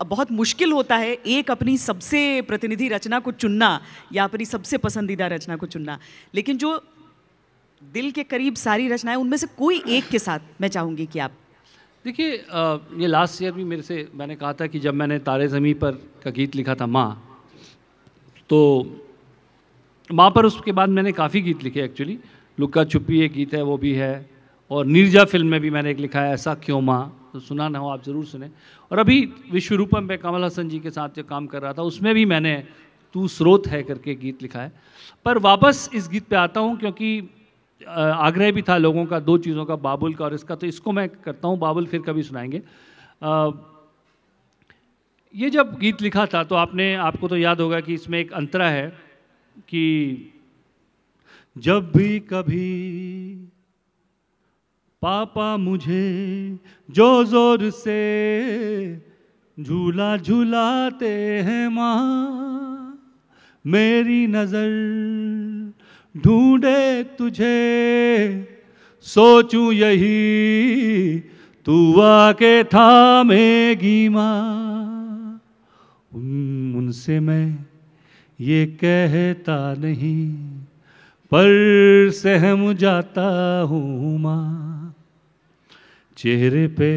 बहुत मुश्किल होता है एक अपनी सबसे प्रतिनिधि रचना को चुनना या अपनी सबसे पसंदीदा रचना को चुनना। लेकिन जो दिल के करीब सारी रचनाएँ, उनमें से कोई एक के साथ मैं चाहूँगी कि आप देखिए ये लास्ट ईयर भी मेरे से मैंने कहा था कि जब मैंने तारे ज़मी पर का गीत लिखा था, माँ तो माँ पर उसके बाद मैंने काफ़ी गीत लिखे एक्चुअली लुक्का छुपी एक गीत है, वो भी है। और नीरजा फ़िल्म में भी मैंने एक लिखा है, ऐसा क्यों माँ? तो सुना ना हो आप ज़रूर सुने। और अभी विश्व रूपम पे कमल हसन जी के साथ जो काम कर रहा था उसमें भी मैंने तू स्रोत है करके गीत लिखा है। पर वापस इस गीत पे आता हूँ क्योंकि आग्रह भी था लोगों का दो चीज़ों का बाबुल का और इसका। तो इसको मैं करता हूँ बाबुल फिर कभी सुनाएँगे। आ, ये जब गीत लिखा था तो आपने आपको तो याद होगा कि इसमें एक अंतरा है कि जब भी कभी पापा मुझे जो ज़ोर से झूला झूलाते हैं माँ, मेरी नज़र ढूंढे तुझे। सोचूं यही तू आके थामेगी माँ। उन, उनसे मैं ये कहता नहीं, पर सहम जाता हूँ माँ। चेहरे पे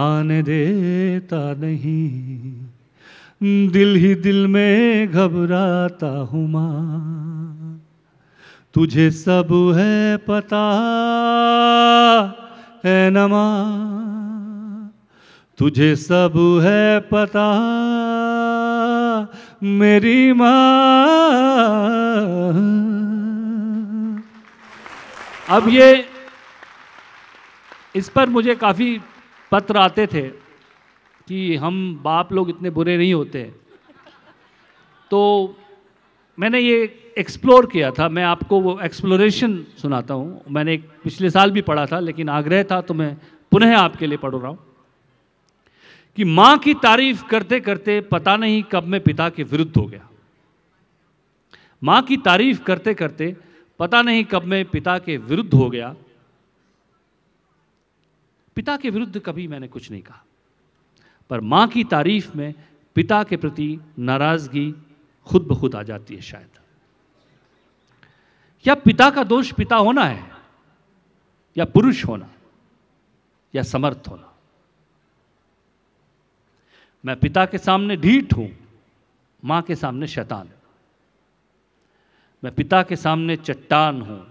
आने देता नहीं। दिल ही दिल में घबराता हूँ माँ। तुझे सब है पता है नमा तुझे सब है पता मेरी माँ। अब ये इस पर मुझे काफ़ी पत्र आते थे कि हम बाप लोग इतने बुरे नहीं होते। तो मैंने ये एक्सप्लोर किया था। मैं आपको वो एक्सप्लोरेशन सुनाता हूँ। मैंने एक पिछले साल भी पढ़ा था, लेकिन आग्रह था तो मैं पुनः आपके लिए पढ़ रहा हूँ कि माँ की तारीफ़ करते करते पता नहीं कब मैं पिता के विरुद्ध हो गया। माँ की तारीफ़ करते करते पता नहीं कब मैं पिता के विरुद्ध हो गया। पिता के विरुद्ध कभी मैंने कुछ नहीं कहा। पर माँ की तारीफ़ में पिता के प्रति नाराज़गी खुद ब खुद आ जाती है शायद। या पिता का दोष पिता होना है, या पुरुष होना, या समर्थ होना। मैं पिता के सामने ढीठ हूँ, माँ के सामने शैतान मैं पिता के सामने चट्टान हूँ,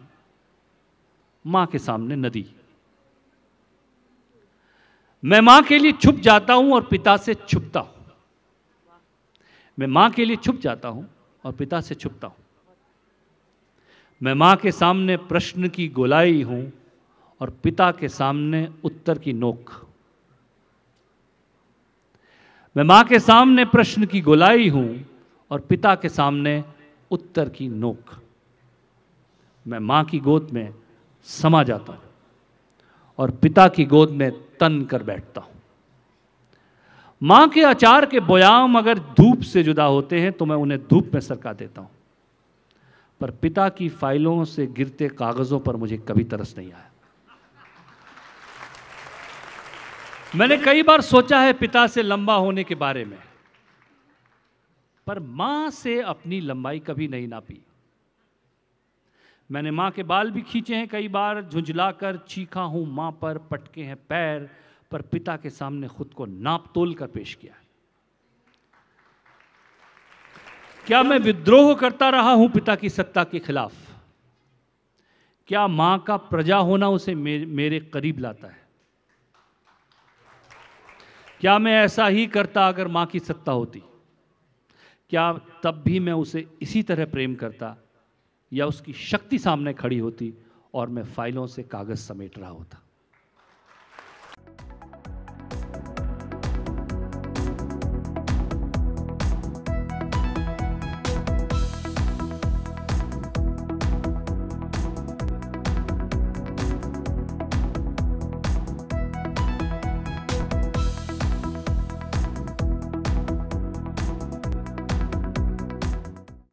माँ के सामने नदी। मैं माँ के लिए छुप जाता हूँ और पिता से छुपता हूँ। मैं माँ के लिए छुप जाता हूँ और पिता से छुपता हूँ। मैं माँ के सामने प्रश्न की गोलाई हूँ और पिता के सामने उत्तर की नोक। मैं माँ के सामने प्रश्न की गोलाई हूँ और पिता के सामने उत्तर की नोक। मैं माँ की गोद में समा जाता हूँ और पिता की गोद में तन कर बैठता हूँ। माँ के अचार के बोयाम अगर धूप से जुदा होते हैं तो मैं उन्हें धूप में सरका देता हूँ। पर पिता की फाइलों से गिरते कागजों पर मुझे कभी तरस नहीं आया। मैंने कई बार सोचा है पिता से लंबा होने के बारे में, पर माँ से अपनी लंबाई कभी नहीं नापी। मैंने माँ के बाल भी खींचे हैं कई बार झुंझला कर चीखा हूँ माँ पर पटके हैं पैर पर पिता के सामने खुद को नाप तोल कर पेश किया है। क्या मैं विद्रोह करता रहा हूँ पिता की सत्ता के खिलाफ? क्या माँ का प्रजा होना उसे मेरे, करीब लाता है? क्या मैं ऐसा ही करता अगर माँ की सत्ता होती? क्या तब भी मैं उसे इसी तरह प्रेम करता? या उसकी शक्ति सामने खड़ी होती और मैं फाइलों से कागज़ समेट रहा होता।